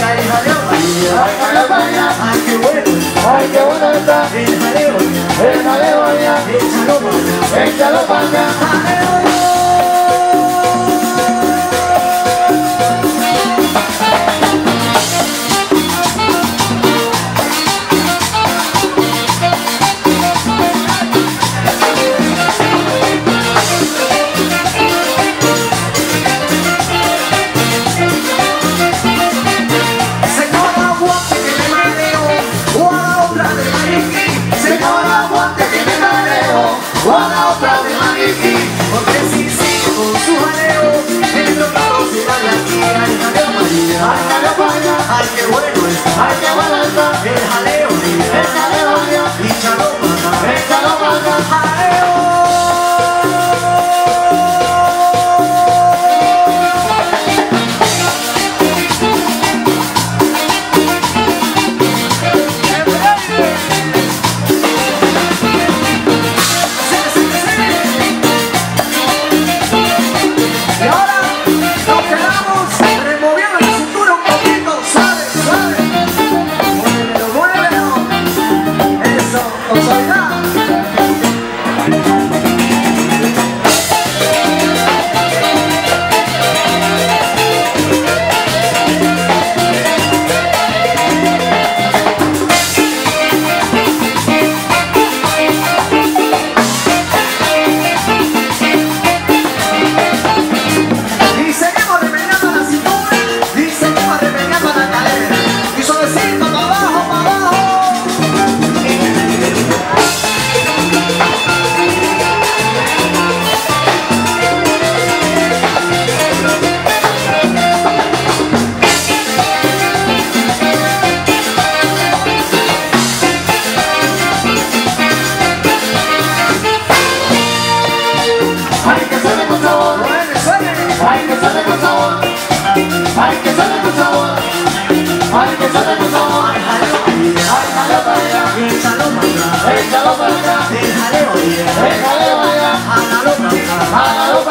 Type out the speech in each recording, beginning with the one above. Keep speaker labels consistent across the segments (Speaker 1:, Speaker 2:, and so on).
Speaker 1: Ay, qué bueno. Ay,
Speaker 2: qué bueno está.
Speaker 1: El jaleo.
Speaker 2: El jaleo Porque si con su jaleo, el tocado se va de aquí. Ay,
Speaker 1: Ay,
Speaker 2: ay, qué bueno está.
Speaker 1: ay, qué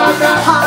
Speaker 1: Father.